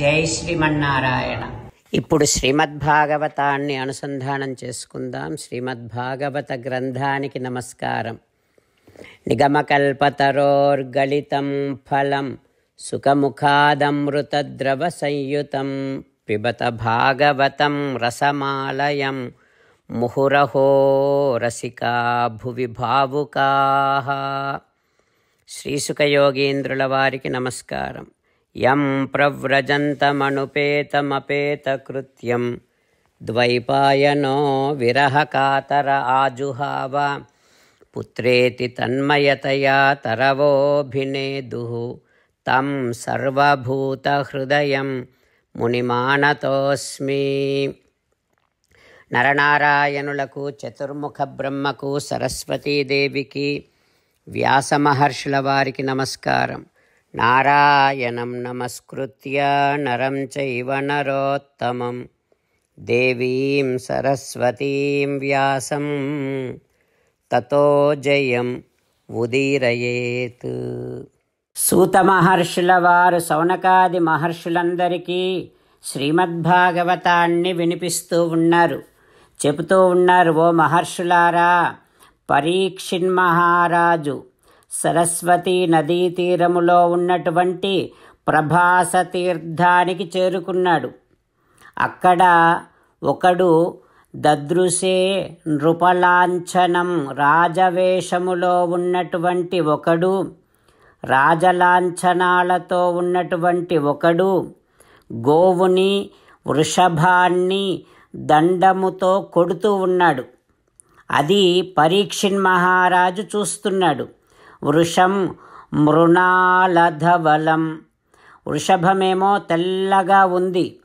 జై శ్రీమన్నారాయణ. ఇప్పుడు శ్రీమద్భాగవతాన్ని అనుసంధానం చేసుకుందాం. శ్రీమద్భాగవత గ్రంథానికి నమస్కారం. నిగమకల్పతరోర్గళితం ఫలం సుఖముఖాదమృతద్రవ సంయుతం పిబత భాగవతం రసమాలయం ముహురహో రసికా భువి భావుకా. శ్రీసుఖయోగీంద్రుల వారికి నమస్కారం. యం ప్రవ్రజంతమనుపేతమపేతకృత్యం. ద్వైపాయనో విరహకాతర ఆజుహావ. పుత్రేతి తన్మయతయా తరవోభినేదు. తం సర్వభూతహృదయం మునిమానతోస్మి. నరనారాయణులకు చతుర్ముఖ బ్రహ్మకు సరస్వతీదేవికి వ్యాసమహర్షుల వారికి నమస్కారం. నారాయణం నమస్కృత్య నరం చైవ నరోత్తమం. దేవీం సరస్వతీం వ్యాసం. తతో జయం ఉదీరయేత్. సూత మహర్షుల వారు సౌనకాది మహర్షులందరికీ శ్రీమద్భాగవతాన్ని వినిపిస్తూ ఉన్నారు. చెబుతూ ఉన్నారు ఓ మహర్షులారా పరీక్షిన్ మహారాజు సరస్వతి నదీ తీరములో ఉన్నటువంటి ప్రభాస తీర్థానికి చేరుకున్నాడు. అక్కడ ఒకడు దదృశే నృపలాంఛనం రాజవేషములో ఉన్నటువంటి ఒకడు రాజలాంఛనాలతో ఉన్నటువంటి ఒకడు గోవుని వృషభాన్ని దండముతో కొడుతూ ఉన్నాడు. అది పరీక్షిన్ మహారాజు చూస్తున్నాడు. వృషం మృణాలధవలం వృషభమేమో తెల్లగా ఉంది.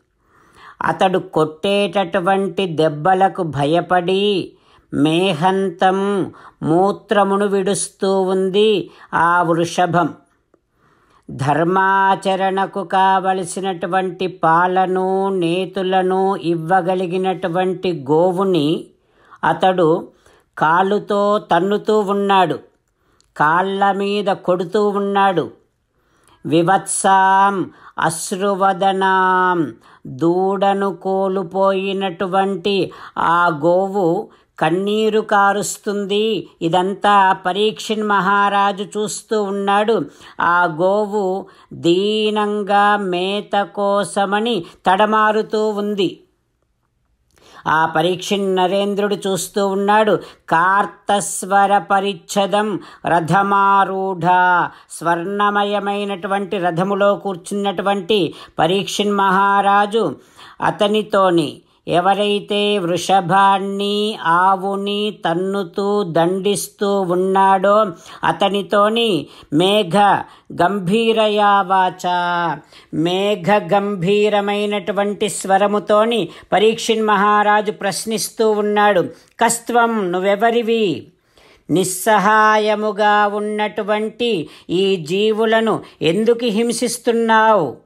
అతడు కొట్టేటటువంటి దెబ్బలకు భయపడి మేహంతం మూత్రమును విడుస్తూ ఉంది ఆ వృషభం. ధర్మాచరణకు కావలసినటువంటి పాలను నేతులను ఇవ్వగలిగినటువంటి గోవుని అతడు కాలుతో తన్నుతూ ఉన్నాడు. కాళ్ళ మీద కొడుతూ ఉన్నాడు. వివత్సాం అశ్రువదనాం. దూడను కోల్పోయినటువంటి ఆ గోవు కన్నీరు కారుస్తుంది. ఇదంతా పరీక్షణ్ మహారాజు చూస్తూ ఉన్నాడు. ఆ గోవు దీనంగా మేత కోసమని తడమారుతూ ఉంది. ఆ పరీక్ష నరేంద్రుడు చూస్తూ ఉన్నాడు. కార్తస్వర పరిచ్ఛదం రథమారూఢ స్వర్ణమయమైనటువంటి రథములో కూర్చున్నటువంటి పరీక్షణ్ మహారాజు అతనితోని ఎవరైతే వృషభాన్ని ఆవుని తన్నుతూ దండిస్తూ ఉన్నాడో అతనితోని మేఘ గంభీరయావాచ. మేఘ గంభీరమైనటువంటి స్వరముతోని పరీక్షిన్ మహారాజు ప్రశ్నిస్తూ ఉన్నాడు. కస్త్వం నువ్వెవరివి? నిస్సహాయముగా ఉన్నటువంటి ఈ జీవులను ఎందుకు హింసిస్తున్నావు?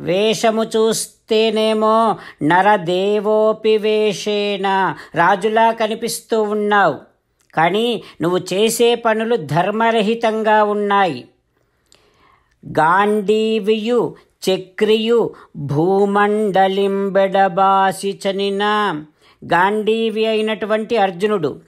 వేషము చూస్తేనేమో నరదేవోపి వేషేణ. రాజులా కనిపిస్తూ ఉన్నావు. కానీ నువ్వు చేసే పనులు ధర్మరహితంగా ఉన్నాయి. గాంధీవియు చక్రియు భూమండలింబెడబాసి చనిన గాంధీవి అయినటువంటి అర్జునుడు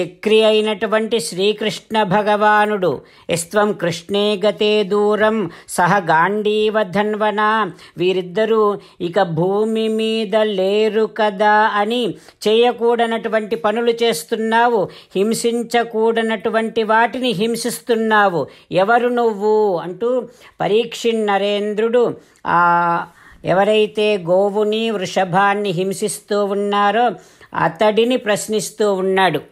చక్రి అయినటువంటి శ్రీకృష్ణ భగవానుడు. ఎస్వం కృష్ణే గతే దూరం సహ గాంధీవ ధన్వన వీరిద్దరూ ఇక భూమి మీద లేరు కదా అని చేయకూడనటువంటి పనులు చేస్తున్నావు. హింసించకూడనటువంటి వాటిని హింసిస్తున్నావు. ఎవరు నువ్వు? అంటూ పరీక్షి నరేంద్రుడు ఆ ఎవరైతే గోవుని వృషభాన్ని హింసిస్తూ ఉన్నారో అతడిని ప్రశ్నిస్తూ ఉన్నాడు.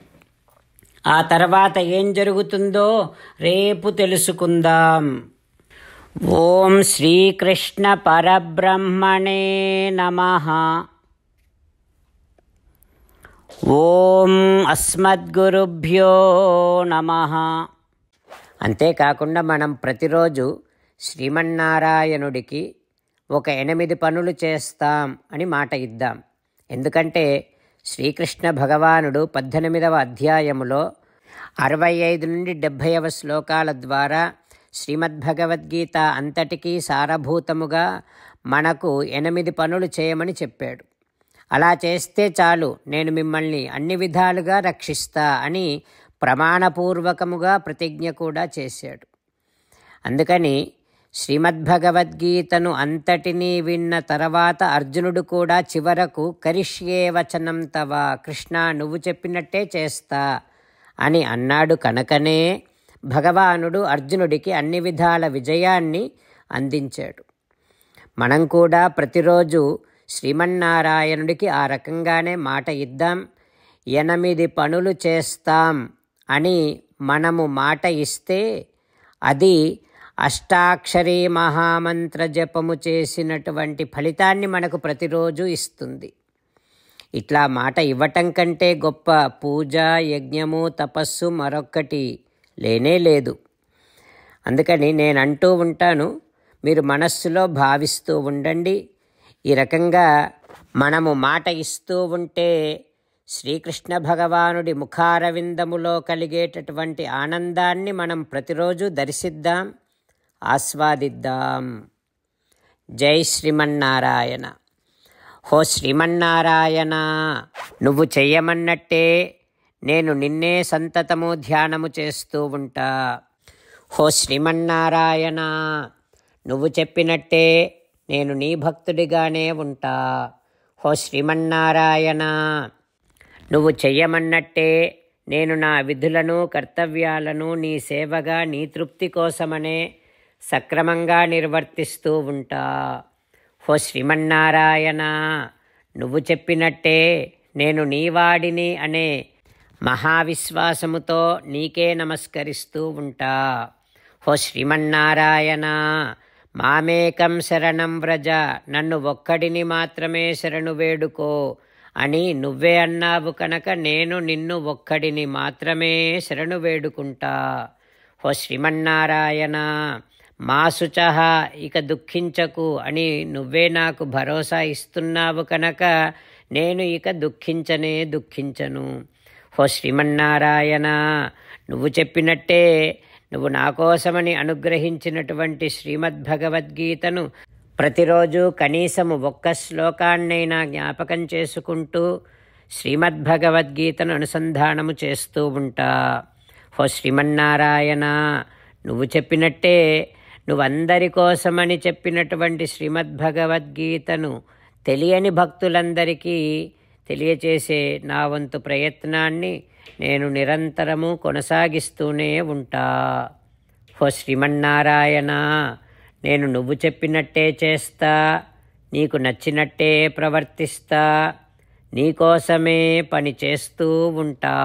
ఆ తర్వాత ఏం జరుగుతుందో రేపు తెలుసుకుందాం. ఓం శ్రీకృష్ణ పరబ్రహ్మణే నమ. ఓం అస్మద్గురుభ్యో నమ. అంతేకాకుండా మనం ప్రతిరోజు శ్రీమన్నారాయణుడికి ఒక ఎనిమిది పనులు చేస్తాం అని మాట ఇద్దాం. ఎందుకంటే శ్రీకృష్ణ భగవానుడు పద్దెనిమిదవ అధ్యాయములో అరవై ఐదు నుండి డెబ్భైవ శ్లోకాల ద్వారా శ్రీమద్భగవద్గీత అంతటికీ సారభూతముగా మనకు ఎనిమిది పనులు చేయమని చెప్పాడు. అలా చేస్తే చాలు నేను మిమ్మల్ని అన్ని విధాలుగా రక్షిస్తా అని ప్రమాణపూర్వకముగా ప్రతిజ్ఞ కూడా చేశాడు. అందుకని శ్రీమద్భగవద్గీతను అంతటినీ విన్న తర్వాత అర్జునుడు కూడా చివరకు కరిష్యే వచనం తవ కృష్ణ నువ్వు చెప్పినట్టే చేస్తా అని అన్నాడు కనుకనే. భగవానుడు అర్జునుడికి అన్ని విధాల విజయాన్ని అందించాడు. మనం కూడా ప్రతిరోజు శ్రీమన్నారాయణుడికి ఆ రకంగానే మాట ఇద్దాం. ఎనిమిది పనులు చేస్తాం అని మనము మాట ఇస్తే అది అష్టాక్షరీ మహామంత్ర జపము చేసినటువంటి ఫలితాన్ని మనకు ప్రతిరోజు ఇస్తుంది. ఇట్లా మాట ఇవ్వటం కంటే గొప్ప పూజ యజ్ఞము తపస్సు మరొక్కటి లేనే లేదు. అందుకని నేను అంటూ ఉంటాను మీరు మనస్సులో భావిస్తూ ఉండండి. ఈ రకంగా మనము మాట ఇస్తూ ఉంటే శ్రీకృష్ణ భగవానుడి ముఖారవిందములో కలిగేటటువంటి ఆనందాన్ని మనం ప్రతిరోజు దర్శిద్దాం. ఆస్వాదిద్దాం. జై శ్రీమన్నారాయణ. హో శ్రీమన్నారాయణ నువ్వు చెయ్యమన్నట్టే నేను నిన్నే సంతతము ధ్యానము చేస్తూ ఉంటా. హో శ్రీమన్నారాయణ నువ్వు చెప్పినట్టే నేను నీ భక్తుడిగానే ఉంటా. హో శ్రీమన్నారాయణ నువ్వు చెయ్యమన్నట్టే నేను నా విధులను కర్తవ్యాలను నీ సేవగా నీ తృప్తి కోసమనే సక్రమంగా నిర్వర్తిస్తూ ఉంటా. హో శ్రీమన్నారాయణ నువ్వు చెప్పినట్టే నేను నీవాడిని అనే మహావిశ్వాసముతో నీకే నమస్కరిస్తూ ఉంటా. హో శ్రీమన్నారాయణ మామేకం శరణం వ్రజ నన్ను ఒక్కడిని మాత్రమే శరణు వేడుకో అని నువ్వే అన్నావు కనుక నేను నిన్ను ఒక్కడిని మాత్రమే శరణు వేడుకుంటా. హో శ్రీమన్నారాయణ మా శుచహ ఇక దుఃఖించకు అని నువ్వే నాకు భరోసా ఇస్తున్నావు కనుక నేను ఇక దుఃఖించనే దుఃఖించను. హో శ్రీమన్నారాయణ నువ్వు చెప్పినట్టే నువ్వు నా కోసమని అనుగ్రహించినటువంటి శ్రీమద్భగవద్గీతను ప్రతిరోజు కనీసము ఒక్క శ్లోకాన్నైనా జ్ఞాపకం చేసుకుంటూ శ్రీమద్భగవద్గీతను అనుసంధానము చేస్తూ ఉంటా. హో శ్రీమన్నారాయణ నువ్వు చెప్పినట్టే నువ్వందరి కోసమని చెప్పినటువంటి శ్రీమద్భగవద్గీతను తెలియని భక్తులందరికీ తెలియచేసే నా వంతు ప్రయత్నాన్ని నేను నిరంతరము కొనసాగిస్తూనే ఉంటా. హో శ్రీమన్నారాయణ నేను నువ్వు చెప్పినట్టే చేస్తా నీకు నచ్చినట్టే ప్రవర్తిస్తా నీకోసమే పని చేస్తూ ఉంటా.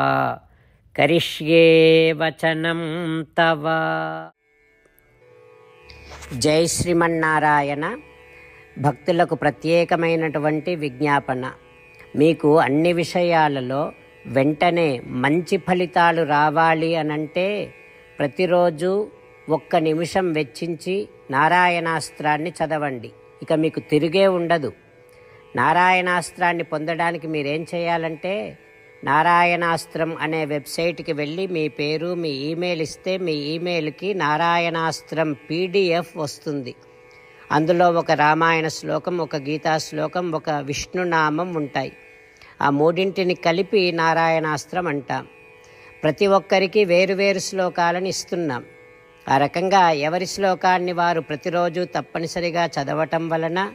కరిష్యే వచనం తవ. జై శ్రీమన్నారాయణ. భక్తులకు ప్రత్యేకమైనటువంటి విజ్ఞాపన. మీకు అన్ని విషయాలలో వెంటనే మంచి ఫలితాలు రావాలి అనంటే ప్రతిరోజు ఒక్క నిమిషం వెచ్చించి నారాయణాస్త్రాన్ని చదవండి. ఇక మీకు తిరిగే ఉండదు. నారాయణాస్త్రాన్ని పొందడానికి మీరేం చేయాలంటే నారాయణాస్త్రం అనే వెబ్సైట్కి వెళ్ళి మీ పేరు మీ ఈమెయిల్ ఇస్తే మీ ఈమెయిల్కి నారాయణాస్త్రం పీడిఎఫ్ వస్తుంది. అందులో ఒక రామాయణ శ్లోకం ఒక గీతా శ్లోకం ఒక విష్ణునామం ఉంటాయి. ఆ మూడింటిని కలిపి నారాయణాస్త్రం అంటాం. ప్రతి ఒక్కరికి వేరువేరు శ్లోకాలను ఇస్తున్నాం. ఆ రకంగా ఎవరి శ్లోకాన్ని వారు ప్రతిరోజు తప్పనిసరిగా చదవటం వలన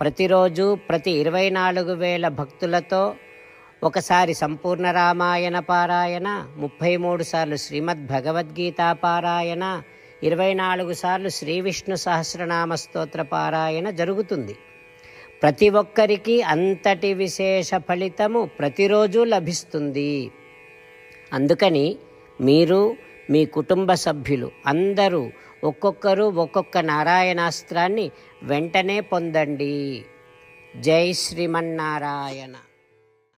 ప్రతిరోజు ప్రతి ఇరవై నాలుగు వేల భక్తులతో ఒకసారి సంపూర్ణ రామాయణ పారాయణ ముప్పై మూడు సార్లు శ్రీమద్ భగవద్గీత పారాయణ ఇరవై నాలుగు సార్లు శ్రీ విష్ణు సహస్రనామ స్తోత్ర పారాయణ జరుగుతుంది. ప్రతి ఒక్కరికి అంతటి విశేష ఫలితము ప్రతిరోజు లభిస్తుంది. అందుకని మీరు మీ కుటుంబ సభ్యులు అందరూ ఒక్కొక్కరు ఒక్కొక్క నారాయణాస్త్రాన్ని వెంటనే పొందండి. జై శ్రీమన్నారాయణ.